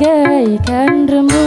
bagai kan rembuk